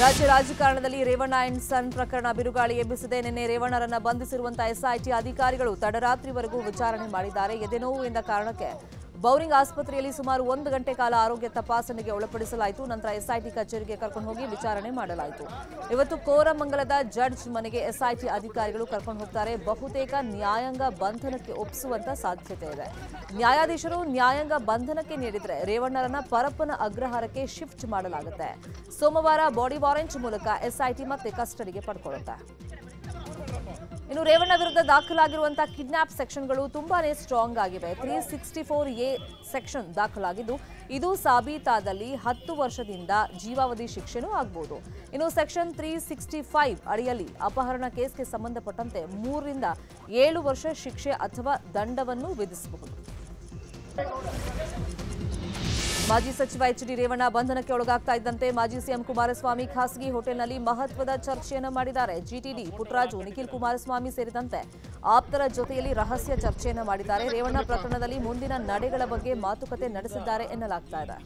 ರಾಜ್ಯ ರಾಜಕಾರಣದಲ್ಲಿ Revanna and son ಪ್ರಕರಣ ಬಿರುಗಾಳಿ ಎಬ್ಬಿಸಿದೆ. ನಿನ್ನೆ ರೇವಣ್ಣರನ್ನ ಬಂಧಿಸಿರುವಂತಹ ಎಸ್ಐಟಿ ಅಧಿಕಾರಿಗಳು ತಡರಾತ್ರಿವರೆಗೂ ವಿಚಾರಣೆ ಮಾಡಿದ್ದಾರೆ. ಎದೆನೋವು ಎಂದ ಕಾರಣಕ್ಕೆ ಬೌರಿಂಗ್ ಆಸ್ಪತ್ರೆಯಲ್ಲಿ ಸುಮಾರು ಒಂದು ಗಂಟೆ ಕಾಲ ಆರೋಗ್ಯ ತಪಾಸಣೆಗೆ ಒಳಪಡಿಸಲಾಯಿತು. ನಂತರ ಎಸ್ಐಟಿ ಕಚೇರಿಗೆ ಕರ್ಕೊಂಡು ಹೋಗಿ ವಿಚಾರಣೆ ಮಾಡಲಾಯಿತು. ಇವತ್ತು ಕೋರಮಂಗಲದ ಜಡ್ಜ್ ಮನೆಗೆ ಎಸ್ಐಟಿ ಅಧಿಕಾರಿಗಳು ಕರ್ಕೊಂಡು ಹೋಗ್ತಾರೆ. ಬಹುತೇಕ ನ್ಯಾಯಾಂಗ ಬಂಧನಕ್ಕೆ ಒಪ್ಪಿಸುವಂತ ಸಾಧ್ಯತೆ ಇದೆ. ನ್ಯಾಯಾಧೀಶರು ನ್ಯಾಯಾಂಗ ಬಂಧನಕ್ಕೆ ನೀಡಿದರೆ ರೇವಣ್ಣರನ್ನ ಪರಪ್ಪನ ಅಗ್ರಹಾರಕ್ಕೆ ಶಿಫ್ಟ್ ಮಾಡಲಾಗುತ್ತೆ. ಸೋಮವಾರ ಬಾಡಿ ವಾರೆಂಟ್ ಮೂಲಕ ಎಸ್ಐಟಿ ಮತ್ತೆ ಕಸ್ಟಡಿಗೆ ಪಡ್ಕೊಳ್ಳುತ್ತೆ. ಇನ್ನು ರೇವಣ್ಣ ವಿರುದ್ಧ ದಾಖಲಾಗಿರುವಂತಹ ಕಿಡ್ನಾಪ್ ಸೆಕ್ಷನ್ಗಳು ತುಂಬಾನೇ ಸ್ಟ್ರಾಂಗ್ ಆಗಿವೆ. Three sixty four A section ದಾಖಲಾಗಿದ್ದು, ಇದು ಸಾಬೀತಾದಲ್ಲಿ ಹತ್ತು ವರ್ಷದಿಂದ ಜೀವಾವಧಿ ಶಿಕ್ಷೆನೂ ಆಗಬಹುದು ಇನ್ನು ಸೆಕ್ಷನ್ ತ್ರೀ ಸಿಕ್ಸ್ಟಿ ಫೈವ್ ಅಡಿಯಲ್ಲಿ ಅಪಹರಣ ಕೇಸ್ಗೆ ಸಂಬಂಧಪಟ್ಟಂತೆ ಮೂರರಿಂದ ಏಳು ವರ್ಷ ಶಿಕ್ಷೆ ಅಥವಾ ದಂಡವನ್ನು ವಿಧಿಸಬಹುದು. ಮಾಜಿ ಸಚಿವ ಎಚ್ ಡಿ ರೇವಣ್ಣ ಬಂಧನಕ್ಕೆ ಒಳಗಾಗ್ತಾ ಇದ್ದಂತೆ ಮಾಜಿ ಸಿಎಂ ಕುಮಾರಸ್ವಾಮಿ ಖಾಸಗಿ ಹೋಟೆಲ್ನಲ್ಲಿ ಮಹತ್ವದ ಚರ್ಚೆಯನ್ನು ಮಾಡಿದ್ದಾರೆ. ಜಿಟಿಡಿ ಪುಟ್ರಾಜು, ನಿಖಿಲ್ ಕುಮಾರಸ್ವಾಮಿ ಸೇರಿದಂತೆ ಆಪ್ತರ ಜೊತೆಯಲ್ಲಿ ರಹಸ್ಯ ಚರ್ಚೆಯನ್ನು ಮಾಡಿದ್ದಾರೆ. ರೇವಣ್ಣ ಪ್ರಕರಣದಲ್ಲಿ ಮುಂದಿನ ನಡೆಗಳ ಬಗ್ಗೆ ಮಾತುಕತೆ ನಡೆಸಿದ್ದಾರೆ ಎನ್ನಲಾಗ್ತಾ ಇದೆ.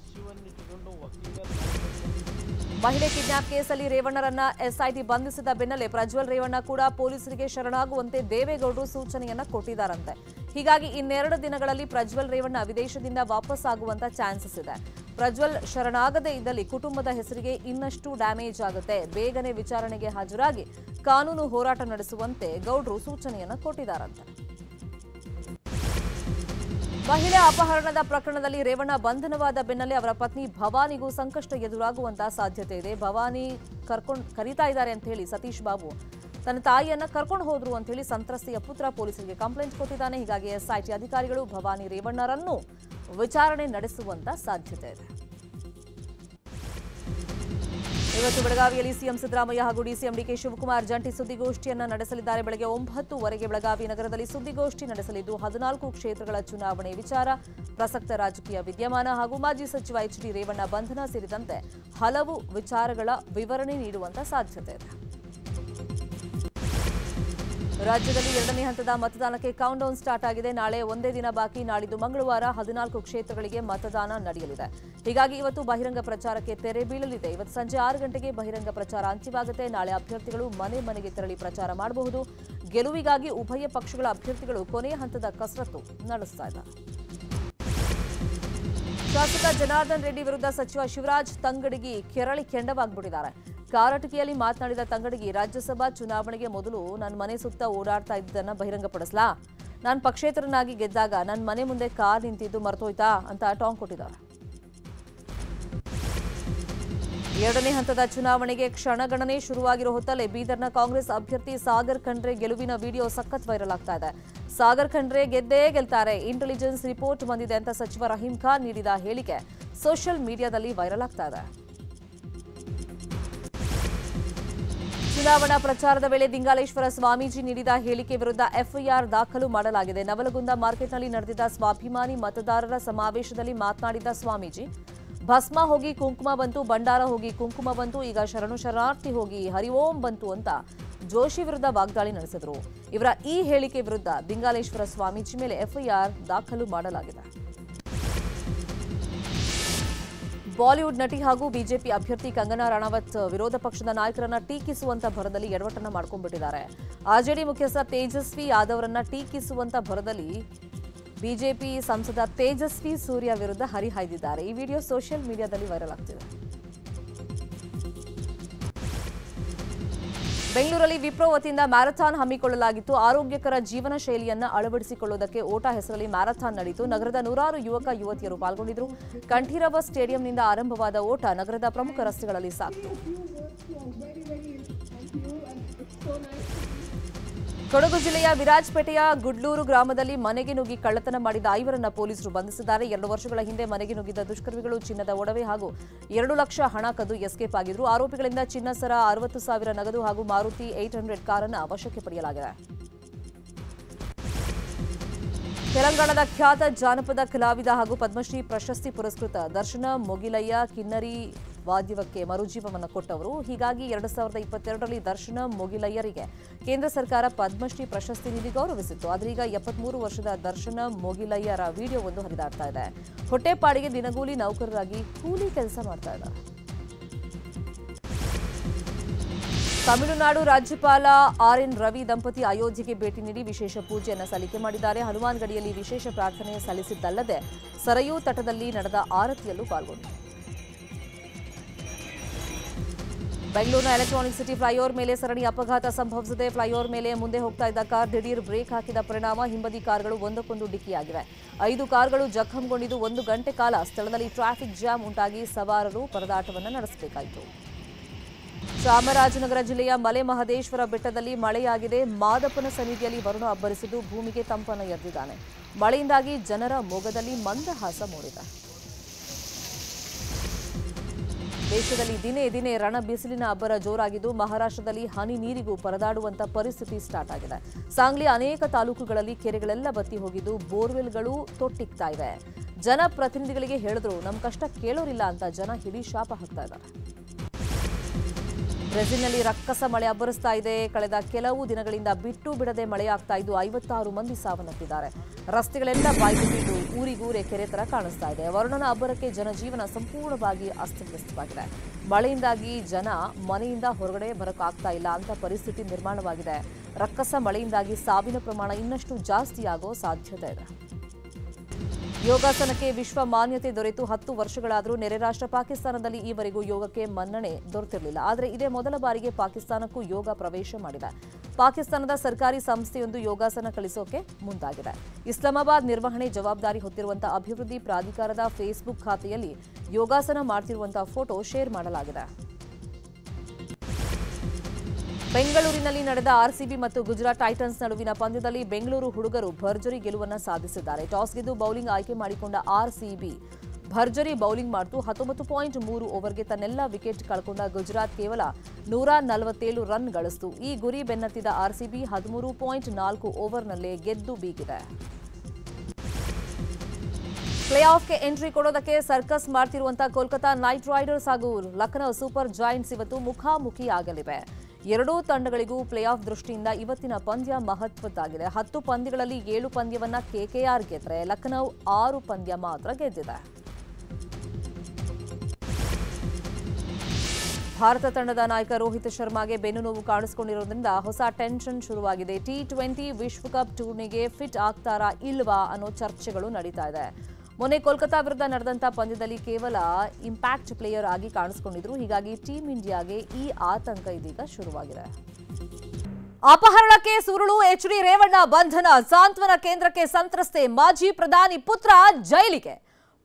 ಮಹಿಳೆ ಕಿಡ್ನಾಪ್ ಕೇಸಲ್ಲಿ ರೇವಣ್ಣರನ್ನ ಎಸ್ಐಟಿ ಬಂಧಿಸಿದ ಬೆನ್ನಲ್ಲೇ ಪ್ರಜ್ವಲ್ ರೇವಣ್ಣ ಕೂಡ ಪೊಲೀಸರಿಗೆ ಶರಣಾಗುವಂತೆ ದೇವೇಗೌಡರು ಸೂಚನೆಯನ್ನ ಕೊಟ್ಟಿದ್ದಾರಂತೆ. ಹೀಗಾಗಿ ಇನ್ನೆರಡು ದಿನಗಳಲ್ಲಿ ಪ್ರಜ್ವಲ್ ರೇವಣ್ಣ ವಿದೇಶದಿಂದ ವಾಪಸ್ ಆಗುವಂತ ಚಾನ್ಸಸ್ ಇದೆ. ಪ್ರಜ್ವಲ್ ಶರಣಾಗದೇ ಇದ್ದಲ್ಲಿ ಕುಟುಂಬದ ಹೆಸರಿಗೆ ಇನ್ನಷ್ಟು ಡ್ಯಾಮೇಜ್ ಆಗುತ್ತೆ. ಬೇಗನೆ ವಿಚಾರಣೆಗೆ ಹಾಜರಾಗಿ ಕಾನೂನು ಹೋರಾಟ ನಡೆಸುವಂತೆ ಗೌಡ್ರು ಸೂಚನೆಯನ್ನ ಕೊಟ್ಟಿದ್ದಾರಂತೆ. ಮಹಿಳೆ ಅಪಹರಣದ ಪ್ರಕರಣದಲ್ಲಿ ರೇವಣ್ಣ ಬಂಧನವಾದ ಬೆನ್ನಲ್ಲೇ ಅವರ ಪತ್ನಿ ಭವಾನಿಗೂ ಸಂಕಷ್ಟ ಎದುರಾಗುವಂತಹ ಸಾಧ್ಯತೆ ಇದೆ. ಭವಾನಿ ಕರ್ಕೊಂಡು ಕರೀತಾ ಇದ್ದಾರೆ ಅಂತ ಹೇಳಿ ಸತೀಶ್ ಬಾಬು. ತನ್ನ ತಾಯಿಯನ್ನ ಕರ್ಕೊಂಡು ಹೋದ್ರು ಅಂತ ಹೇಳಿ ಸಂತ್ರಸ್ತೆಯ ಪುತ್ರ ಪೊಲೀಸರಿಗೆ ಕಂಪ್ಲೇಂಟ್ ಕೊಟ್ಟಿದ್ದಾನೆ. ಹೀಗಾಗಿ ಎಸ್ಐಟಿ ಅಧಿಕಾರಿಗಳು ಭವಾನಿ ರೇವಣ್ಣರನ್ನು ವಿಚಾರಣೆ ನಡೆಸುವಂತ ಸಾಧ್ಯತೆ ಇದೆ. ಇವತ್ತು ಬೆಳಗಾವಿಯಲ್ಲಿ ಸಿಎಂ ಸಿದ್ದರಾಮಯ್ಯ ಹಾಗೂ ಡಿಸಿಎಂ ಡಿಕೆ ಶಿವಕುಮಾರ್ ಜಂಟಿ ಸುದ್ದಿಗೋಷ್ಠಿಯನ್ನು ನಡೆಸಲಿದ್ದಾರೆ. ಬೆಳಗ್ಗೆ ಒಂಬತ್ತುವರೆಗೆ ಬೆಳಗಾವಿ ನಗರದಲ್ಲಿ ಸುದ್ದಿಗೋಷ್ಠಿ ನಡೆಸಲಿದ್ದು, ಹದಿನಾಲ್ಕು ಕ್ಷೇತ್ರಗಳ ಚುನಾವಣೆ ವಿಚಾರ, ಪ್ರಸಕ್ತ ರಾಜಕೀಯ ವಿದ್ಯಮಾನ ಹಾಗೂ ಮಾಜಿ ಸಚಿವ ಎಚ್ ಡಿ ರೇವಣ್ಣ ಬಂಧನ ಸೇರಿದಂತೆ ಹಲವು ವಿಚಾರಗಳ ವಿವರಣೆ ನೀಡುವಂತ ಸಾಧ್ಯತೆ ಇದೆ. ರಾಜ್ಯದಲ್ಲಿ ಎರಡನೇ ಹಂತದ ಮತದಾನಕ್ಕೆ ಕೌಂಟ್ ಡೌನ್ ಸ್ಟಾರ್ಟ್ ಆಗಿದೆ. ನಾಳೆ ಒಂದೇ ದಿನ ಬಾಕಿ. ನಾಳಿದ್ದು ಮಂಗಳವಾರ ಹದಿನಾಲ್ಕು ಕ್ಷೇತ್ರಗಳಿಗೆ ಮತದಾನ ನಡೆಯಲಿದೆ. ಹೀಗಾಗಿ ಇವತ್ತು ಬಹಿರಂಗ ಪ್ರಚಾರಕ್ಕೆ ತೆರೆ ಬೀಳಲಿದೆ. ಇವತ್ತು ಸಂಜೆ ಆರು ಗಂಟೆಗೆ ಬಹಿರಂಗ ಪ್ರಚಾರ ಅಂತ್ಯವಾಗುತ್ತೆ. ನಾಳೆ ಅಭ್ಯರ್ಥಿಗಳು ಮನೆ ಮನೆಗೆ ತೆರಳಿ ಪ್ರಚಾರ ಮಾಡಬಹುದು. ಗೆಲುವಿಗಾಗಿ ಉಭಯ ಪಕ್ಷಗಳ ಅಭ್ಯರ್ಥಿಗಳು ಕೊನೆಯ ಹಂತದ ಕಸರತ್ತು ನಡೆಸ್ತಾ ಶಾಸಕ ಜನಾರ್ದನ್ ರೆಡ್ಡಿ ವಿರುದ್ಧ ಸಚಿವ ಶಿವರಾಜ್ ತಂಗಡಗಿ ಕೆರಳಿ ಕೆಂಡವಾಗ್ಬಿಟ್ಟಿದ್ದಾರೆ. ಕಾರಟಕಿಯಲ್ಲಿ ಮಾತನಾಡಿದ ತಂಗಡಗಿ ರಾಜ್ಯಸಭಾ ಚುನಾವಣೆಗೆ ಮೊದಲು ನನ್ನ ಮನೆ ಸುತ್ತ ಓಡಾಡ್ತಾ ಇದ್ದನ್ನ ಬಹಿರಂಗಪಡಿಸ್ಲಾ? ನಾನು ಪಕ್ಷೇತರನಾಗಿ ಗೆದ್ದಾಗ ನನ್ನ ಮನೆ ಮುಂದೆ ಕಾರ್ ನಿಂತಿದ್ದು ಮರ್ತೋಯ್ತಾ? ಅಂತ ಟಾಂಗ್ ಕೊಟ್ಟಿದ ಎರಡನೇ ಹಂತದ ಚುನಾವಣೆಗೆ ಕ್ಷಣಗಣನೆ ಶುರುವಾಗಿರೋ ಹೊತ್ತಲ್ಲೇ ಬೀದರ್ನ ಕಾಂಗ್ರೆಸ್ ಅಭ್ಯರ್ಥಿ ಸಾಗರ್ ಖಂಡ್ರೆ ಗೆಲುವಿನ ವಿಡಿಯೋ ಸಖತ್ ವೈರಲ್ ಆಗ್ತಾ ಇದೆ. ಸಾಗರ್ ಖಂಡ್ರೆ ಗೆದ್ದೇ ಗೆಲ್ತಾರೆ. ಇಂಟೆಲಿಜೆನ್ಸ್ ರಿಪೋರ್ಟ್ ಬಂದಿದೆ ಅಂತ ಸಚಿವ ರಹೀಂ ಖಾನ್ ನೀಡಿದ ಹೇಳಿಕೆ ಸೋಷಿಯಲ್ ಮೀಡಿಯಾದಲ್ಲಿ ವೈರಲ್ ಆಗ್ತಾ ಇದೆ. ಚುನಾವಣಾ ಪ್ರಚಾರದ ವೇಳೆ ದಿಂಗಾಲೇಶ್ವರ ಸ್ವಾಮೀಜಿ ನೀಡಿದ ಹೇಳಿಕೆ ವಿರುದ್ಧ ಎಫ್ಐಆರ್ ದಾಖಲು ಮಾಡಲಾಗಿದೆ. ನವಲಗುಂದ ಮಾರ್ಕೆಟ್ನಲ್ಲಿ ನಡೆದಿದ್ದ ಸ್ವಾಭಿಮಾನಿ ಮತದಾರರ ಸಮಾವೇಶದಲ್ಲಿ ಮಾತನಾಡಿದ ಸ್ವಾಮೀಜಿ, ಭಸ್ಮ ಹೋಗಿ ಕುಂಕುಮ ಬಂತು, ಭಂಡಾರ ಹೋಗಿ ಕುಂಕುಮ ಬಂತು, ಈಗ ಶರಣು ಶರಣಾರ್ಥಿ ಹೋಗಿ ಹರಿಓಂ ಬಂತು ಅಂತ ಜೋಶಿ ವಿರುದ್ಧ ವಾಗ್ದಾಳಿ ನಡೆಸಿದರು. ಇವರ ಈ ಹೇಳಿಕೆ ವಿರುದ್ಧ ದಿಂಗಾಲೇಶ್ವರ ಸ್ವಾಮೀಜಿ ಮೇಲೆ ಎಫ್ಐಆರ್ ದಾಖಲು ಮಾಡಲಾಗಿದೆ. ಬಾಲಿವುಡ್ ನಟಿ ಹಾಗೂ ಬಿಜೆಪಿ ಅಭ್ಯರ್ಥಿ ಕಂಗನಾ ರಾಣಾವತ್ ವಿರೋಧ ಪಕ್ಷದ ನಾಯಕರನ್ನ ಟೀಕಿಸುವಂತ ಭರದಲ್ಲಿ ಎಡವಟ್ಟನ್ನ ಮಾಡ್ಕೊಂಡ್ಬಿಟ್ಟಿದ್ದಾರೆ. ಆರ್ಜೆಡಿ ಮುಖ್ಯಸ್ಥ ತೇಜಸ್ವಿ ಯಾದವ್ರನ್ನ ಟೀಕಿಸುವಂತ ಭರದಲ್ಲಿ ಬಿಜೆಪಿ ಸಂಸದ ತೇಜಸ್ವಿ ಸೂರ್ಯ ವಿರುದ್ಧ ಹರಿಹಾಯ್ದಿದ್ದಾರೆ. ಈ ವಿಡಿಯೋ ಸೋಷಿಯಲ್ ಮೀಡಿಯಾದಲ್ಲಿ ವೈರಲ್ ಆಗ್ತಿದೆ. ಬೆಂಗಳೂರಲ್ಲಿ ವಿಪ್ರೋ ವತಿಯಿಂದ ಮ್ಯಾರಥಾನ್ ಹಮ್ಮಿಕೊಳ್ಳಲಾಗಿತ್ತು. ಆರೋಗ್ಯಕರ ಜೀವನ ಶೈಲಿಯನ್ನು ಅಳವಡಿಸಿಕೊಳ್ಳುವುದಕ್ಕೆ ಓಟ ಹೆಸರಲ್ಲಿ ಮ್ಯಾರಥಾನ್ ನಡೆಯಿತು ನಗರದ ನೂರಾರು ಯುವಕ ಯುವತಿಯರು ಪಾಲ್ಗೊಂಡಿದ್ದರು ಕಂಠೀರವ ಸ್ಟೇಡಿಯಂನಿಂದ ಆರಂಭವಾದ ಓಟ ನಗರದ ಪ್ರಮುಖ ರಸ್ತೆಗಳಲ್ಲಿ ಸಾಗಿತು. ಕೊಡಗು ಜಿಲ್ಲೆಯ ವಿರಾಜಪೇಟೆಯ ಗುಡ್ಲೂರು ಗ್ರಾಮದಲ್ಲಿ ಮನೆಗೆ ನುಗ್ಗಿ ಕಳ್ಳತನ ಮಾಡಿದ ಐವರನ್ನ ಪೊಲೀಸರು ಬಂಧಿಸಿದ್ದಾರೆ. ಎರಡು ವರ್ಷಗಳ ಹಿಂದೆ ಮನೆಗೆ ನುಗ್ಗಿದ್ದ ದುಷ್ಕರ್ಮಿಗಳು ಚಿನ್ನದ ಒಡವೆ ಹಾಗೂ ಎರಡು ಲಕ್ಷ ಹಣ ಕದ್ದು ಎಸ್ಕೇಪ್ ಆಗಿದ್ರು. ಆರೋಪಿಗಳಿಂದ ಚಿನ್ನ ಸರ ಅರವತ್ತು ಸಾವಿರ ನಗದು ಹಾಗೂ ಮಾರುತಿ ಏಟ್ ಹಂಡ್ರೆಡ್ ಕಾರನ್ನು ವಶಕ್ಕೆ ಪಡೆಯಲಾಗಿದೆ. ತೆಲಂಗಾಣದ ಖ್ಯಾತ ಜಾನಪದ ಕಲಾವಿದ ಹಾಗೂ ಪದ್ಮಶ್ರೀ ಪ್ರಶಸ್ತಿ ಪುರಸ್ಕೃತ ದರ್ಶನ ಮೊಗಿಲಯ್ಯ ಕಿನ್ನರಿ ವಾದ್ಯವಕ್ಕೆ ಮರುಜೀವವನ್ನು ಕೊಟ್ಟವರು. ಹೀಗಾಗಿ ಎರಡು ಸಾವಿರದ ಇಪ್ಪತ್ತೆರಡರಲ್ಲಿ ದರ್ಶನ ಮೊಗಿಲಯ್ಯರಿಗೆ ಕೇಂದ್ರ ಸರ್ಕಾರ ಪದ್ಮಶ್ರೀ ಪ್ರಶಸ್ತಿ ನೀಡಿ ಗೌರವಿಸಿತ್ತು. ಆದರೆ ಈಗ ಎಪ್ಪತ್ಮೂರು ವರ್ಷದ ದರ್ಶನ ಮೊಗಿಲಯ್ಯರ ವಿಡಿಯೋ ಒಂದು ಹರಿದಾಡ್ತಾ ಇದೆ. ಹೊಟ್ಟೆಪಾಡಿಗೆ ದಿನಗೂಲಿ ನೌಕರರಾಗಿ ಕೂಲಿ ಕೆಲಸ ಮಾಡ್ತಾ ಇದ್ದ ತಮಿಳುನಾಡು ರಾಜ್ಯಪಾಲ ಆರ್ ಎನ್ ರವಿ ದಂಪತಿ ಅಯೋಧ್ಯೆಗೆ ಭೇಟಿ ನೀಡಿ ವಿಶೇಷ ಪೂಜೆಯನ್ನು ಸಲ್ಲಿಕೆ ಮಾಡಿದ್ದಾರೆ. ಹನುಮಾನ್ ಗಡಿಯಲ್ಲಿ ವಿಶೇಷ ಪ್ರಾರ್ಥನೆ ಸಲ್ಲಿಸಿದ್ದಲ್ಲದೆ ಸರಯೂ ತಟದಲ್ಲಿ ನಡೆದ ಆರತಿಯಲ್ಲೂ ಪಾಲ್ಗೊಂಡರು ಬೆಂಗಳೂರಿನ ಎಲೆಕ್ಟ್ರಾನಿಕ್ ಸಿಟಿ ಫ್ಲೈಓವರ್ ಮೇಲೆ ಸರಣಿ ಅಪಘಾತ ಸಂಭವಿಸಿದೆ ಫ್ಲೈಓವರ್ ಮೇಲೆ ಮುಂದೆ ಹೋಗ್ತಾ ಇದ್ದ ಕಾರ್ ದಿಢೀರ್ ಬ್ರೇಕ್ ಹಾಕಿದ ಪರಿಣಾಮ ಹಿಂಬದಿ ಕಾರ್ಗಳು ಒಂದಕ್ಕೊಂದು ಡಿಕ್ಕಿಯಾಗಿವೆ. ಐದು ಕಾರ್ಗಳು ಜಖಂಗೊಂಡಿದ್ದು ಒಂದು ಗಂಟೆ ಕಾಲ ಸ್ಥಳದಲ್ಲಿ ಟ್ರಾಫಿಕ್ ಜಾಮ್ ಉಂಟಾಗಿ ಸವಾರರು ಪರದಾಟವನ್ನು ನಡೆಸಬೇಕಾಯಿತು. ಚಾಮರಾಜನಗರ ಜಿಲ್ಲೆಯ ಮಲೆ ಮಹದೇಶ್ವರ ಬೆಟ್ಟದಲ್ಲಿ ಮಳೆಯಾಗಿದೆ. ಮಾದಪ್ಪನ ಸನ್ನಿಧಿಯಲ್ಲಿ ವರುಣ ಅಬ್ಬರಿಸಿದ್ದು ಭೂಮಿಗೆ ತಂಪನ್ನು ಎದ್ದಿದ್ದಾನೆ. ಮಳೆಯಿಂದಾಗಿ ಜನರ ಮೊಗದಲ್ಲಿ ಮಂದಹಾಸ ಮೂಡಿದೆ. ದೇಶದಲ್ಲಿ ದಿನೇ ದಿನೇ ರಣ ಬಿಸಿಲಿನ ಅಬ್ಬರ ಜೋರಾಗಿದ್ದು ಮಹಾರಾಷ್ಟ್ರದಲ್ಲಿ ಹನಿ ನೀರಿಗೂ ಪರದಾಡುವಂತ ಪರಿಸ್ಥಿತಿ ಸ್ಟಾರ್ಟ್ ಆಗಿದೆ. ಸಾಂಗ್ಲಿ ಅನೇಕ ತಾಲೂಕುಗಳಲ್ಲಿ ಕೆರೆಗಳೆಲ್ಲ ಬತ್ತಿ ಹೋಗಿದ್ದು ಬೋರ್ವೆಲ್ಗಳು ತೊಟ್ಟಿಗ್ತಾ ಇವೆ. ಜನಪ್ರತಿನಿಧಿಗಳಿಗೆ ಹೇಳಿದ್ರು ನಮ್ಮ ಕಷ್ಟ ಕೇಳೋರಿಲ್ಲ ಅಂತ ಜನ ಹಿಡಿ ಶಾಪ ಹಾಕ್ತಾ ಇದ್ದಾರೆ. ಬ್ರೆಜಿಲ್ನಲ್ಲಿ ರಕ್ಕಸ ಮಳೆ ಅಬ್ಬರಿಸ್ತಾ ಇದೆ. ಕಳೆದ ಕೆಲವು ದಿನಗಳಿಂದ ಬಿಟ್ಟು ಬಿಡದೆ ಮಳೆಯಾಗ್ತಾ ಇದ್ದು ಐವತ್ತಾರು ಮಂದಿ ಸಾವನ್ನಪ್ಪಿದ್ದಾರೆ. ರಸ್ತೆಗಳೆಲ್ಲ ಬಾಯ್ಬಿಟ್ಟಿದ್ದು ಊರಿಗೂರೆ ಕೆರೆ ತರ ಕಾಣಿಸ್ತಾ ಇದೆ. ವರುಣನ ಅಬ್ಬರಕ್ಕೆ ಜನಜೀವನ ಸಂಪೂರ್ಣವಾಗಿ ಅಸ್ತವ್ಯಸ್ತವಾಗಿದೆ. ಮಳೆಯಿಂದಾಗಿ ಜನ ಮನೆಯಿಂದ ಹೊರಗಡೆ ಬರೋಕ್ಕಾಗ್ತಾ ಇಲ್ಲ ಅಂತ ಪರಿಸ್ಥಿತಿ ನಿರ್ಮಾಣವಾಗಿದೆ. ರಕ್ಕಸ ಮಳೆಯಿಂದಾಗಿ ಸಾವಿನ ಪ್ರಮಾಣ ಇನ್ನಷ್ಟು ಜಾಸ್ತಿಯಾಗೋ ಸಾಧ್ಯತೆ ಇದೆ. ಯೋಗಾಸನಕ್ಕೆ ವಿಶ್ವ ಮಾನ್ಯತೆ ದೊರೆತು ಹತ್ತು ವರ್ಷಗಳಾದರೂ ನೆರೆ ರಾಷ್ಟ್ರ ಪಾಕಿಸ್ತಾನದಲ್ಲಿ ಈವರೆಗೂ ಯೋಗಕ್ಕೆ ಮನ್ನಣೆ ದೊರೆತಿರಲಿಲ್ಲ. ಆದರೆ ಇದೇ ಮೊದಲ ಬಾರಿಗೆ ಪಾಕಿಸ್ತಾನಕ್ಕೂ ಯೋಗ ಪ್ರವೇಶ ಮಾಡಿದೆ. ಪಾಕಿಸ್ತಾನದ ಸರ್ಕಾರಿ ಸಂಸ್ಥೆಯೊಂದು ಯೋಗಾಸನ ಕಳಿಸೋಕೆ ಮುಂದಾಗಿದೆ. ಇಸ್ಲಾಮಾಬಾದ್ ನಿರ್ವಹಣೆ ಜವಾಬ್ದಾರಿ ಹೊತ್ತಿರುವಂತಹ ಅಭಿವೃದ್ಧಿ ಪ್ರಾಧಿಕಾರದ ಫೇಸ್ಬುಕ್ ಖಾತೆಯಲ್ಲಿ ಯೋಗಾಸನ ಮಾಡ್ತಿರುವಂತಹ ಫೋಟೋ ಶೇರ್ ಮಾಡಲಾಗಿದೆ. ಬೆಂಗಳೂರಿನಲ್ಲಿ ನಡೆದ ಆರ್ಸಿಬಿ ಮತ್ತು ಗುಜರಾತ್ ಟೈಟನ್ಸ್ ನಡುವಿನ ಪಂದ್ಯದಲ್ಲಿ ಬೆಂಗಳೂರು ಹುಡುಗರು ಭರ್ಜರಿ ಗೆಲುವನ್ನು ಸಾಧಿಸಿದ್ದಾರೆ. ಟಾಸ್ ಗೆದ್ದು ಬೌಲಿಂಗ್ ಆಯ್ಕೆ ಮಾಡಿಕೊಂಡ ಆರ್ಸಿಬಿ ಭರ್ಜರಿ ಬೌಲಿಂಗ್ ಮಾಡಿತು. ಹತ್ತೊಂಬತ್ತು ಪಾಯಿಂಟ್ ಮೂರು ಓವರ್ಗೆ ತನ್ನೆಲ್ಲ ವಿಕೆಟ್ ಕಳ್ಕೊಂಡ ಗುಜರಾತ್ ಕೇವಲ ನೂರ ನಲವತ್ತೇಳು ರನ್ ಗಳಿಸಿತು. ಈ ಗುರಿ ಬೆನ್ನತ್ತಿದ ಆರ್ಸಿಬಿ ಹದಿಮೂರು ಪಾಯಿಂಟ್ ನಾಲ್ಕು ಓವರ್ನಲ್ಲೇ ಗೆದ್ದು ಬೀಗಿದೆ. ಪ್ಲೇ ಆಫ್ಗೆ ಎಂಟ್ರಿ ಕೊಡೋದಕ್ಕೆ ಸರ್ಕಸ್ ಮಾಡ್ತಿರುವಂತಹ ಕೋಲ್ಕತಾ ನೈಟ್ ರೈಡರ್ಸ್ ಹಾಗೂ ಲಖನೌ ಸೂಪರ್ ಜಾಯಿಂಟ್ಸ್ ಇವತ್ತು ಮುಖಾಮುಖಿಯಾಗಲಿವೆ. ಎರಡೂ ತಂಡಗಳಿಗೂ ಪ್ಲೇ ಆಫ್ ದೃಷ್ಟಿಯಿಂದ ಇವತ್ತಿನ ಪಂದ್ಯ ಮಹತ್ವದ್ದಾಗಿದೆ. ಹತ್ತು ಪಂದ್ಯಗಳಲ್ಲಿ ಏಳು ಪಂದ್ಯವನ್ನ ಕೆಕೆಆರ್ ಗೆದ್ರೆ ಲಖನೌ ಆರು ಪಂದ್ಯ ಮಾತ್ರ ಗೆದ್ದಿದೆ. ಭಾರತ ತಂಡದ ನಾಯಕ ರೋಹಿತ್ ಶರ್ಮಾಗೆ ಬೆನ್ನು ನೋವು ಕಾಣಿಸಿಕೊಂಡಿರೋದ್ರಿಂದ ಹೊಸ ಟೆನ್ಷನ್ ಶುರುವಾಗಿದೆ. ಟಿ ಟ್ವೆಂಟಿ ವಿಶ್ವಕಪ್ ಟೂರ್ನಿಗೆ ಫಿಟ್ ಆಗ್ತಾರಾ ಇಲ್ವಾ ಅನ್ನೋ ಚರ್ಚೆಗಳು ನಡೀತಾ ಇದೆ. ಮೊನ್ನೆ ಕೋಲ್ಕತಾ ವಿರುದ್ಧ ನಡೆದಂತ ಪಂದ್ಯದಲ್ಲಿ ಕೇವಲ ಇಂಪ್ಯಾಕ್ಟ್ ಪ್ಲೇಯರ್ ಆಗಿ ಕಾಣಿಸಿಕೊಂಡಿದ್ರು. ಹೀಗಾಗಿ ಟೀಂ ಇಂಡಿಯಾಗೆ ಈ ಆತಂಕ ಇದೀಗ ಶುರುವಾಗಿದೆ. ಅಪಹರಣಕ್ಕೆ ಸುರುಳು, ಎಚ್ ಡಿ ರೇವಣ್ಣ ಬಂಧನ, ಸಾಂತ್ವನ ಕೇಂದ್ರಕ್ಕೆ ಸಂತ್ರಸ್ತೆ, ಮಾಜಿ ಪ್ರಧಾನಿ ಪುತ್ರ ಜೈಲಿಗೆ.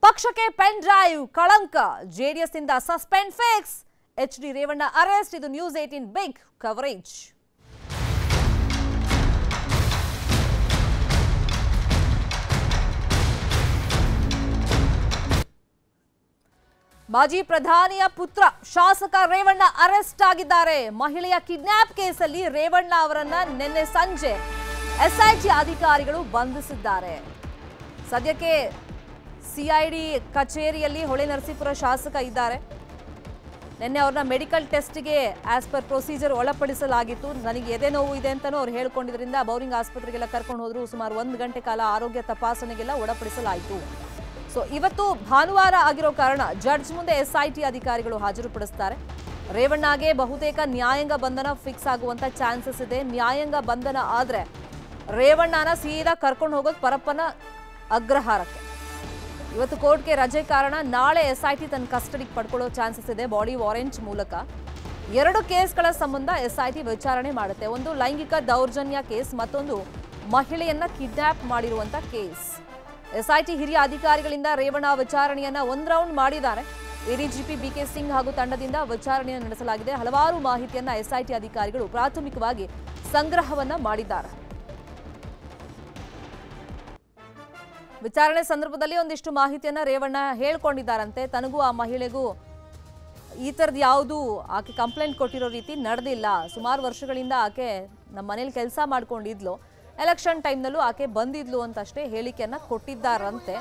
ಪಕ್ಷಕ್ಕೆ ಪೆನ್ ಡ್ರೈವ್ ಕಳಂಕ, ಜೆಡಿಎಸ್ನಿಂದ suspend fix H D Revanna arrest ಇದು ನ್ಯೂಸ್ ಏಟೀನ್ ಬಿಗ್ ಕವರೇಜ್ ಮಾಜಿ ಪ್ರಧಾನಿಯ ಪುತ್ರ ಶಾಸಕ ರೇವಣ್ಣ ಅರೆಸ್ಟ್ ಆಗಿದ್ದಾರೆ. ಮಹಿಳೆಯ ಕಿಡ್ನಾಪ್ ಕೇಸಲ್ಲಿ ರೇವಣ್ಣ ಅವರನ್ನ ನಿನ್ನೆ ಸಂಜೆ ಎಸ್ಐಟಿ ಅಧಿಕಾರಿಗಳು ಬಂಧಿಸಿದ್ದಾರೆ. ಸದ್ಯಕ್ಕೆ ಸಿಐಡಿ ಕಚೇರಿಯಲ್ಲಿ ಹೊಳೆ ನರಸೀಪುರ ಶಾಸಕ ಇದ್ದಾರೆ. ನಿನ್ನೆ ಅವ್ರನ್ನ ಮೆಡಿಕಲ್ ಟೆಸ್ಟ್ಗೆ ಆಸ್ ಪರ್ ಪ್ರೊಸೀಜರ್ ಒಳಪಡಿಸಲಾಗಿತ್ತು. ನನಗೆ ಎದೆ ನೋವು ಇದೆ ಅಂತಲೂ ಅವ್ರು ಹೇಳ್ಕೊಂಡಿದ್ರಿಂದ ಬೌರಿಂಗ್ ಆಸ್ಪತ್ರೆಗೆಲ್ಲ ಕರ್ಕೊಂಡು ಹೋದ್ರು. ಸುಮಾರು ಒಂದು ಗಂಟೆ ಕಾಲ ಆರೋಗ್ಯ ತಪಾಸಣೆಗೆಲ್ಲ ಒಳಪಡಿಸಲಾಯಿತು. ಸೊ ಇವತ್ತು ಭಾನುವಾರ ಆಗಿರೋ ಕಾರಣ ಜಡ್ಜ್ ಮುಂದೆ ಎಸ್ಐಟಿ ಅಧಿಕಾರಿಗಳು ಹಾಜರುಪಡಿಸ್ತಾರೆ. ರೇವಣ್ಣಗೆ ಬಹುತೇಕ ನ್ಯಾಯಾಂಗ ಬಂಧನ ಫಿಕ್ಸ್ ಆಗುವಂತ ಚಾನ್ಸಸ್ ಇದೆ. ನ್ಯಾಯಾಂಗ ಬಂಧನ ಆದ್ರೆ ರೇವಣ್ಣನ ಸೀದಾ ಕರ್ಕೊಂಡು ಹೋಗೋದು ಪರಪ್ಪನ ಅಗ್ರಹಾರಕ್ಕೆ. ಇವತ್ತು ಕೋರ್ಟ್ಗೆ ರಜೆ ಕಾರಣ ನಾಳೆ ಎಸ್ಐಟಿ ತನ್ನ ಕಸ್ಟಡಿಗೆ ಪಡ್ಕೊಳ್ಳೋ ಚಾನ್ಸಸ್ ಇದೆ ಬಾಡಿ ವಾರೆಂಟ್ ಮೂಲಕ. ಎರಡು ಕೇಸ್ಗಳ ಸಂಬಂಧ ಎಸ್ಐಟಿ ವಿಚಾರಣೆ ಮಾಡುತ್ತೆ. ಒಂದು ಲೈಂಗಿಕ ದೌರ್ಜನ್ಯ ಕೇಸ್, ಮತ್ತೊಂದು ಮಹಿಳೆಯನ್ನ ಕಿಡ್ನಾಪ್ ಮಾಡಿರುವಂತ ಕೇಸ್. ಎಸ್ಐಟಿ ಹಿರಿಯ ಅಧಿಕಾರಿಗಳಿಂದ ರೇವಣ್ಣ ವಿಚಾರಣೆಯನ್ನ ಒಂದ್ ರೌಂಡ್ ಮಾಡಿದ್ದಾರೆ. ಎಡಿಜಿಪಿ ಬಿಕೆ ಸಿಂಗ್ ಹಾಗೂ ತಂಡದಿಂದ ವಿಚಾರಣೆಯನ್ನು ನಡೆಸಲಾಗಿದೆ. ಹಲವಾರು ಮಾಹಿತಿಯನ್ನ ಎಸ್ಐಟಿ ಅಧಿಕಾರಿಗಳು ಪ್ರಾಥಮಿಕವಾಗಿ ಸಂಗ್ರಹವನ್ನ ಮಾಡಿದ್ದಾರೆ. ವಿಚಾರಣೆ ಸಂದರ್ಭದಲ್ಲಿ ಒಂದಿಷ್ಟು ಮಾಹಿತಿಯನ್ನ ರೇವಣ್ಣ ಹೇಳ್ಕೊಂಡಿದ್ದಾರಂತೆ. ತನಗೂ ಆ ಮಹಿಳೆಗೂ ಈ ಥರದ್ದು ಯಾವುದು ಆಕೆ ಕಂಪ್ಲೇಂಟ್ ಕೊಟ್ಟಿರೋ ರೀತಿ ನಡೆದಿಲ್ಲ. ಸುಮಾರು ವರ್ಷಗಳಿಂದ ಆಕೆ ನಮ್ಮ ಮನೇಲಿ ಕೆಲಸ ಮಾಡ್ಕೊಂಡಿದ್ಲು. ಎಲೆಕ್ಷನ್ ಟೈಮ್ನಲ್ಲೂ ಆಕೆ ಬಂದಿದ್ಲು ಅಂತಷ್ಟೇ ಹೇಳಿಕೆಯನ್ನು ಕೊಟ್ಟಿದ್ದಾರಂತೆ.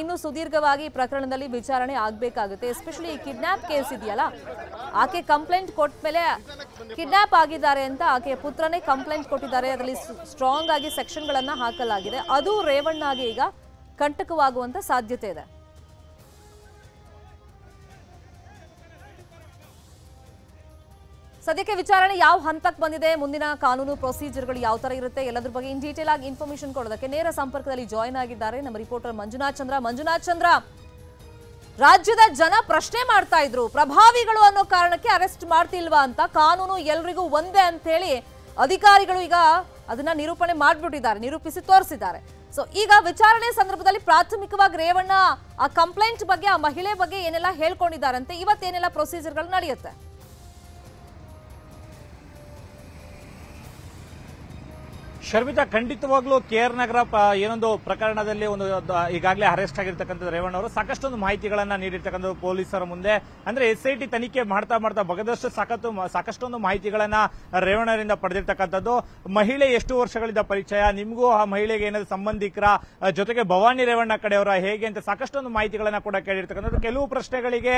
ಇನ್ನು ಸುದೀರ್ಘವಾಗಿ ಈ ಪ್ರಕರಣದಲ್ಲಿ ವಿಚಾರಣೆ ಆಗಬೇಕಾಗುತ್ತೆ. ಎಸ್ಪೆಷಲಿ ಈ ಕಿಡ್ನಾಪ್ ಕೇಸ್ ಇದೆಯಲ್ಲ, ಆಕೆ ಕಂಪ್ಲೇಂಟ್ ಕೊಟ್ಟ ಮೇಲೆ ಕಿಡ್ನಾಪ್ ಆಗಿದ್ದಾರೆ ಅಂತ ಆಕೆ ಪುತ್ರನೇ ಕಂಪ್ಲೇಂಟ್ ಕೊಟ್ಟಿದ್ದಾರೆ. ಅದರಲ್ಲಿ ಸ್ಟ್ರಾಂಗ್ ಆಗಿ ಸೆಕ್ಷನ್ಗಳನ್ನ ಹಾಕಲಾಗಿದೆ. ಅದು ರೇವಣ್ಣಗೆ ಈಗ ಕಂಟಕವಾಗುವಂತ ಸಾಧ್ಯತೆ ಇದೆ. ಸದ್ಯಕ್ಕೆ ವಿಚಾರಣೆ ಯಾವ ಹಂತಕ್ಕೆ ಬಂದಿದೆ, ಮುಂದಿನ ಕಾನೂನು ಪ್ರೊಸೀಜರ್ಗಳು ಯಾವ ತರ ಇರುತ್ತೆ, ಎಲ್ಲದ್ರ ಬಗ್ಗೆ ಇನ್ ಡೀಟೇಲ್ ಆಗಿ ಇನ್ಫಾರ್ಮೇಶನ್ ಕೊಡೋದಕ್ಕೆ ನೇರ ಸಂಪರ್ಕದಲ್ಲಿ ಜಾಯ್ನ್ ಆಗಿದ್ದಾರೆ ನಮ್ಮ ರಿಪೋರ್ಟರ್ ಮಂಜುನಾಥ್ ಚಂದ್ರ. ಮಂಜುನಾಥ್ ಚಂದ್ರ, ರಾಜ್ಯದ ಜನ ಪ್ರಶ್ನೆ ಮಾಡ್ತಾ ಇದ್ರು, ಪ್ರಭಾವಿಗಳು ಅನ್ನೋ ಕಾರಣಕ್ಕೆ ಅರೆಸ್ಟ್ ಮಾಡ್ತಿಲ್ವಾ ಅಂತ, ಕಾನೂನು ಎಲ್ರಿಗೂ ಒಂದೇ ಅಂತ ಹೇಳಿ ಅಧಿಕಾರಿಗಳು ಈಗ ಅದನ್ನ ನಿರೂಪಣೆ ಮಾಡಿಬಿಟ್ಟಿದ್ದಾರೆ, ನಿರೂಪಿಸಿ ತೋರಿಸಿದ್ದಾರೆ. ಸೊ ಈಗ ವಿಚಾರಣೆ ಸಂದರ್ಭದಲ್ಲಿ ಪ್ರಾಥಮಿಕವಾಗಿ ರೇವಣ್ಣ ಆ ಕಂಪ್ಲೇಂಟ್ ಬಗ್ಗೆ, ಆ ಮಹಿಳೆ ಬಗ್ಗೆ ಏನೆಲ್ಲ ಹೇಳ್ಕೊಂಡಿದ್ದಾರಂತೆ, ಇವತ್ತೇನೆಲ್ಲ ಪ್ರೊಸೀಜರ್ಗಳು ನಡೆಯುತ್ತೆ? ಶರ್ಮಿತಾ ಖಂಡಿತವಾಗ್ಲೂ ಕೆ ಆರ್ ನಗರ ಏನೊಂದು ಪ್ರಕರಣದಲ್ಲಿ ಒಂದು ಈಗಾಗಲೇ ಅರೆಸ್ಟ್ ಆಗಿರ್ತಕ್ಕಂಥ ರೇವಣ್ಣ ಅವರು ಸಾಕಷ್ಟೊಂದು ಮಾಹಿತಿಗಳನ್ನ ನೀಡಿರ್ತಕ್ಕಂಥ ಪೊಲೀಸರ ಮುಂದೆ. ಅಂದ್ರೆ ಎಸ್ ಐ ಟಿ ತನಿಖೆ ಮಾಡ್ತಾ ಮಾಡ್ತಾ ಬಗದಷ್ಟು ಸಾಕಷ್ಟು ಸಾಕಷ್ಟೊಂದು ಮಾಹಿತಿಗಳನ್ನ ರೇವಣ್ಣರಿಂದ ಪಡೆದಿರ್ತಕ್ಕಂಥದ್ದು. ಮಹಿಳೆ ಎಷ್ಟು ವರ್ಷಗಳಿಂದ ಪರಿಚಯ? ನಿಮಗೂ ಆ ಮಹಿಳೆಗೆ ಏನಾದ್ರು ಸಂಬಂಧಿಕರ ಜೊತೆಗೆ ಭವಾನಿ ರೇವಣ್ಣ ಕಡೆಯವರ ಹೇಗೆ ಅಂತ ಸಾಕಷ್ಟೊಂದು ಮಾಹಿತಿಗಳನ್ನ ಕೂಡ ಕೇಳಿರ್ತಕ್ಕಂಥದ್ದು. ಕೆಲವು ಪ್ರಶ್ನೆಗಳಿಗೆ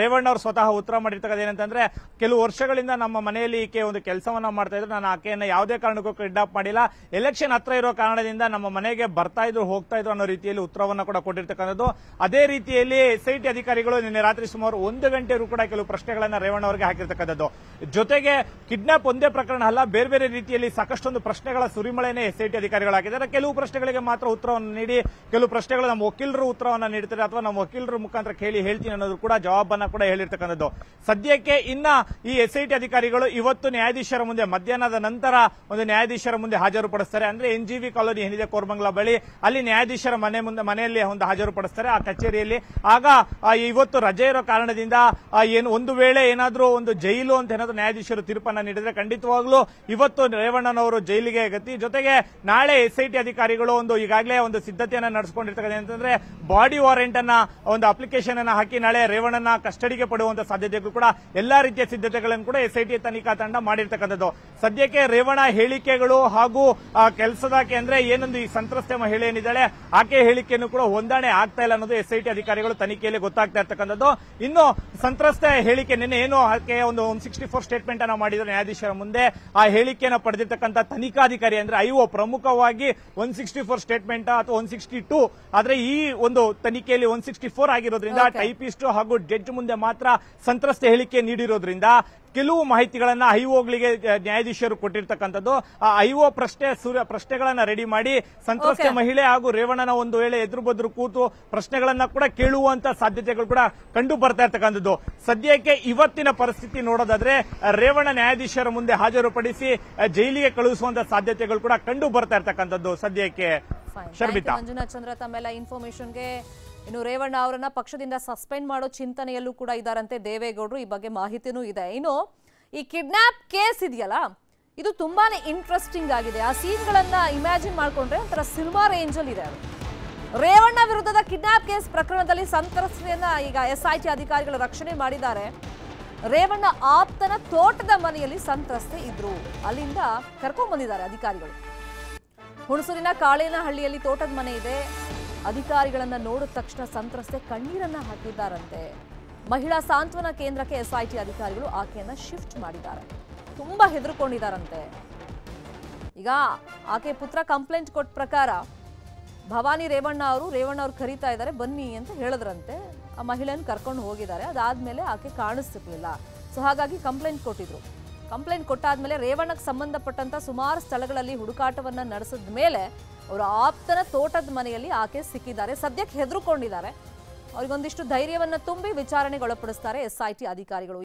ರೇವಣ್ಣ ಅವರು ಸ್ವತಃ ಉತ್ತರ ಮಾಡಿರ್ತಕ್ಕಂಥ ಏನಂತಂದ್ರೆ, ಕೆಲವು ವರ್ಷಗಳಿಂದ ನಮ್ಮ ಮನೆಯಲ್ಲಿ ಈಕೆ ಒಂದು ಕೆಲಸವನ್ನ ಮಾಡ್ತಾ ಇದ್ರು. ನಾನು ಆಕೆಯನ್ನ ಯಾವುದೇ ಕಾರಣಕ್ಕೂ ಕಿಡ್ನಾಪ್ ಮಾಡಿಲ್ಲ. ಎಲೆಕ್ಷನ್ ಹತ್ರ ಇರೋ ಕಾರಣದಿಂದ ನಮ್ಮ ಮನೆಗೆ ಬರ್ತಾ ಇದ್ರು, ಹೋಗ್ತಾ ಇದ್ರು ಅನ್ನೋ ರೀತಿಯಲ್ಲಿ ಉತ್ತರವನ್ನ ಕೂಡ ಕೊಟ್ಟಿರ್ತಕ್ಕಂಥದ್ದು. ಅದೇ ರೀತಿಯಲ್ಲಿ ಎಸ್ಐಟಿ ಅಧಿಕಾರಿಗಳು ನಿನ್ನೆ ರಾತ್ರಿ ಸುಮಾರು ಒಂದು ಗಂಟೆಗೂ ಕೂಡ ಕೆಲವು ಪ್ರಶ್ನೆಗಳನ್ನ ರೇವಣ್ಣ ಅವರಿಗೆ ಹಾಕಿರ್ತಕ್ಕಂಥದ್ದು. ಜೊತೆಗೆ ಕಿಡ್ನಾಪ್ ಒಂದೇ ಪ್ರಕರಣ ಅಲ್ಲ, ಬೇರೆ ಬೇರೆ ರೀತಿಯಲ್ಲಿ ಸಾಕಷ್ಟೊಂದು ಪ್ರಶ್ನೆಗಳ ಸುರಿಮಳೆನೇ ಎಸ್ಐಟಿ ಅಧಿಕಾರಿಗಳು ಹಾಕಿದ್ದಾರೆ ಕೆಲವು ಪ್ರಶ್ನೆಗಳಿಗೆ ಮಾತ್ರ ಉತ್ತರವನ್ನು ನೀಡಿ, ಕೆಲವು ಪ್ರಶ್ನೆಗಳು ನಮ್ಮ ವಕೀಲರು ಉತ್ತರವನ್ನು ನೀಡ್ತಾರೆ ಅಥವಾ ನಮ್ಮ ವಕೀಲರ ಮುಖಾಂತರ ಕೇಳಿ ಹೇಳ್ತೀನಿ ಅನ್ನೋದು ಕೂಡ ಜವಾಬನ್ನ ಕೂಡ ಹೇಳಿರ್ತಕ್ಕಂಥದ್ದು. ಸದ್ಯಕ್ಕೆ ಇನ್ನ ಈ ಎಸ್ಐಟಿ ಅಧಿಕಾರಿಗಳು ಇವತ್ತು ನ್ಯಾಯಾಧೀಶರ ಮುಂದೆ, ಮಧ್ಯಾಹ್ನದ ನಂತರ ಒಂದು ನ್ಯಾಯಾಧೀಶರ ಮುಂದೆ ಹಾಜರುಪಡಿಸ್ತಾರೆ. ಅಂದ್ರೆ ಎನ್ ಜಿ ವಿ ಕಾಲೋನಿ ಏನಿದೆ ಕೋರ್ಮಂಗ್ಲಾ ಬಳಿ, ಅಲ್ಲಿ ನ್ಯಾಯಾಧೀಶರ ಮನೆ ಮುಂದೆ, ಮನೆಯಲ್ಲಿ ಒಂದು ಹಾಜರುಪಡಿಸ್ತಾರೆ. ಆ ಕಚೇರಿಯಲ್ಲಿ ಆಗ ಇವತ್ತು ರಜೆ ಇರೋ ಕಾರಣದಿಂದ ಏನು, ಒಂದು ವೇಳೆ ಏನಾದರೂ ಒಂದು ಜೈಲು ಅಂತ ಏನಾದರೂ ನ್ಯಾಯಾಧೀಶರು ತೀರ್ಪನ್ನ ನೀಡಿದ್ರೆ ಖಂಡಿತವಾಗ್ಲೂ ಇವತ್ತು ರೇವಣ್ಣನವರು ಜೈಲಿಗೆ ಗತಿ ಜೊತೆಗೆ ನಾಳೆ ಎಸ್ಐಟಿ ಅಧಿಕಾರಿಗಳು ಒಂದು ಈಗಾಗಲೇ ಒಂದು ಸಿದ್ಧತೆಯನ್ನು ನಡೆಸಿಕೊಂಡಿರ್ತಕ್ಕಂಥ ಅಂತಂದ್ರೆ ಬಾಡಿ ವಾರೆಂಟ್ ಅನ್ನ ಒಂದು ಅಪ್ಲಿಕೇಶನ್ ಅನ್ನ ಹಾಕಿ ನಾಳೆ ರೇವಣ್ಣನ ಕಸ್ಟಡಿಗೆ ಪಡುವಂತಹ ಸಾಧ್ಯತೆಗಳು ಕೂಡ ಎಲ್ಲಾ ರೀತಿಯ ಸಿದ್ಧತೆಗಳನ್ನು ಕೂಡ ಎಸ್ಐಟಿ ತನಿಖಾ ತಂಡ ಮಾಡಿರ್ತಕ್ಕಂಥದ್ದು. ಸದ್ಯಕ್ಕೆ ರೇವಣ್ಣ ಹೇಳಿಕೆಗಳು ಹಾಗೂ ಕೆಲಸದಾಕೆ ಅಂದ್ರೆ ಏನೊಂದು ಈ ಸಂತ್ರಸ್ತೆ ಮಹಿಳೆ ಏನಿದ್ದಾಳೆ ಆಕೆ ಹೇಳಿಕೆಯನ್ನು ಕೂಡ ಹೊಂದಾಣೆ ಆಗ್ತಾ ಇಲ್ಲ ಅನ್ನೋದು ಎಸ್ಐಟಿ ಅಧಿಕಾರಿಗಳು ತನಿಖೆಯಲ್ಲಿ ಗೊತ್ತಾಗ್ತಾ ಇರ್ತಕ್ಕಂಥದ್ದು. ಇನ್ನು ಸಂತ್ರಸ್ತೆ ಹೇಳಿಕೆ ನಿನ್ನೆ ಏನು? ಆಕೆ ಒಂದು ಒನ್ ಸಿಕ್ಸ್ಟಿ ಫೋರ್ ಸ್ಟೇಟ್ಮೆಂಟ್ ಅನ್ನ ಮಾಡಿದ್ರು ನ್ಯಾಯಾಧೀಶರ ಮುಂದೆ. ಆ ಹೇಳಿಕೆಯನ್ನು ಪಡೆದಿರ್ತಕ್ಕಂಥ ತನಿಖಾಧಿಕಾರಿ ಅಂದ್ರೆ ಐಒ ಪ್ರಮುಖವಾಗಿ ಒನ್ ಸಿಕ್ಸ್ಟಿ ಫೋರ್ ಸ್ಟೇಟ್ಮೆಂಟ್ ಅಥವಾ ಒನ್ ಸಿಕ್ಸ್ಟಿ ಟೂ ಆದ್ರೆ ಈ ಒಂದು ತನಿಖೆಯಲ್ಲಿ ಒನ್ ಸಿಕ್ಸ್ಟಿ ಫೋರ್ ಆಗಿರೋದ್ರಿಂದ. ಟೈಪಿಸ್ಟ್ ಹಾಗೂ ಜಡ್ಜ್ ಮುಂದೆ ಮಾತ್ರ ಸಂತ್ರಸ್ತೆ ಹೇಳಿಕೆ ನೀಡಿರೋದ್ರಿಂದ ಕೆಲವು ಮಾಹಿತಿಗಳನ್ನ ಐಒಗಳಿಗೆ ನ್ಯಾಯಾಧೀಶರು ಕೊಟ್ಟಿರ್ತಕ್ಕಂಥದ್ದು. ಆ ಐಒ ಪ್ರಶ್ನೆ ಸೂರ್ಯ ಪ್ರಶ್ನೆಗಳನ್ನ ರೆಡಿ ಮಾಡಿ ಸಂತ್ರಸ್ತ ಮಹಿಳೆ ಹಾಗೂ ರೇವಣ್ಣನ ಒಂದು ವೇಳೆ ಎದುರು ಬದ್ರು ಕೂತು ಪ್ರಶ್ನೆಗಳನ್ನ ಕೂಡ ಕೇಳುವಂತ ಸಾಧ್ಯತೆಗಳು ಕೂಡ ಕಂಡು ಬರ್ತಾ ಇರ್ತಕ್ಕಂಥದ್ದು. ಸದ್ಯಕ್ಕೆ ಇವತ್ತಿನ ಪರಿಸ್ಥಿತಿ ನೋಡೋದಾದ್ರೆ ರೇವಣ್ಣ ನ್ಯಾಯಾಧೀಶರ ಮುಂದೆ ಹಾಜರುಪಡಿಸಿ ಜೈಲಿಗೆ ಕಳುಹಿಸುವಂತ ಸಾಧ್ಯತೆಗಳು ಕೂಡ ಕಂಡು ಬರ್ತಾ ಇರ್ತಕ್ಕಂಥದ್ದು ಸದ್ಯಕ್ಕೆ. ಶರ್ಮಿತಾ. ಮಂಜುನಾಥ್ ಚಂದ್ರ ತಮ್ಮೆಲ್ಲ ಇನ್ಫಾರ್ಮೇಶನ್ಗೆ ಇನ್ನು ರೇವಣ್ಣ ಅವರನ್ನ ಪಕ್ಷದಿಂದ ಸಸ್ಪೆಂಡ್ ಮಾಡೋ ಚಿಂತನೆಯಲ್ಲೂ ಕೂಡ ಇದ್ದಾರಂತೆ ದೇವೇಗೌಡರು. ಈ ಬಗ್ಗೆ ಮಾಹಿತಿನೂ ಇದೆ. ಇನ್ನು ಈ ಕಿಡ್ನಾಪ್ ಕೇಸ್ ಇದೆಯಲ್ಲ, ಇದು ತುಂಬಾನೇ ಇಂಟ್ರೆಸ್ಟಿಂಗ್ ಆಗಿದೆ. ಆ ಸೀನ್ಗಳನ್ನ ಇಮ್ಯಾಜಿನ್ ಮಾಡ್ಕೊಂಡ್ರೆ ಒಂಥರ ಸಿನಿಮಾ ರೇಂಜಲ್ಲಿ ಇದೆ ಅದು. ರೇವಣ್ಣ ವಿರುದ್ಧದ ಕಿಡ್ನಾಪ್ ಕೇಸ್ ಪ್ರಕರಣದಲ್ಲಿ ಸಂತ್ರಸ್ತೆಯನ್ನ ಈಗ ಎಸ್ ಐ ಟಿ ಅಧಿಕಾರಿಗಳು ರಕ್ಷಣೆ ಮಾಡಿದ್ದಾರೆ. ರೇವಣ್ಣ ಆಪ್ತನ ತೋಟದ ಮನೆಯಲ್ಲಿ ಸಂತ್ರಸ್ತೆ ಇದ್ರು. ಅಲ್ಲಿಂದ ಕರ್ಕೊಂಡ್ ಬಂದಿದ್ದಾರೆ ಅಧಿಕಾರಿಗಳು. ಹುಣಸೂರಿನ ಕಾಳೇನಹಳ್ಳಿಯಲ್ಲಿ ತೋಟದ ಮನೆ ಇದೆ. ಅಧಿಕಾರಿಗಳನ್ನ ನೋಡಿದ ತಕ್ಷಣ ಸಂತ್ರಸ್ತೆ ಕಣ್ಣೀರನ್ನ ಹಾಕಿದ್ದಾರಂತೆ. ಮಹಿಳಾ ಸಾಂತ್ವನ ಕೇಂದ್ರಕ್ಕೆ ಎಸ್ಐಟಿ ಅಧಿಕಾರಿಗಳು ಆಕೆಯನ್ನ ಶಿಫ್ಟ್ ಮಾಡಿದ್ದಾರೆ. ತುಂಬಾ ಹೆದರ್ಕೊಂಡಿದ್ದಾರಂತೆ. ಈಗ ಆಕೆ ಪುತ್ರ ಕಂಪ್ಲೇಂಟ್ ಕೊಟ್ಟ ಪ್ರಕಾರ ಭವಾನಿ ರೇವಣ್ಣ ಅವರು, ರೇವಣ್ಣ ಅವ್ರು ಕರೀತಾ ಇದ್ದಾರೆ, ಬನ್ನಿ ಅಂತ ಹೇಳಿದ್ರಂತೆ. ಆ ಮಹಿಳೆಯನ್ನು ಕರ್ಕೊಂಡು ಹೋಗಿದ್ದಾರೆ. ಅದಾದ್ಮೇಲೆ ಆಕೆ ಕಾಣಿಸ್ತಿರ್ಲಿಲ್ಲ. ಸೊ ಹಾಗಾಗಿ ಕಂಪ್ಲೇಂಟ್ ಕೊಟ್ಟಿದ್ರು. ಕಂಪ್ಲೇಂಟ್ ಕೊಟ್ಟಾದ್ಮೇಲೆ ರೇವಣ್ಣಕ್ಕೆ ಸಂಬಂಧಪಟ್ಟಂತ ಸುಮಾರು ಸ್ಥಳಗಳಲ್ಲಿ ಹುಡುಕಾಟವನ್ನ ನಡೆಸಿದ ಮೇಲೆ ಅವರ ಆಪ್ತನ ತೋಟದ ಮನೆಯಲ್ಲಿ ಆಕೆ ಸಿಕ್ಕಿದ್ದಾರೆ. ಸದ್ಯಕ್ಕೆ ಹೆದರುಕೊಂಡಿದ್ದಾರೆ. ಅವ್ರಿಗೊಂದಿಷ್ಟು ಧೈರ್ಯವನ್ನು ತುಂಬಿ ವಿಚಾರಣೆಗೊಳಪಡಿಸ್ತಾರೆ ಎಸ್ಐಟಿ ಅಧಿಕಾರಿಗಳು.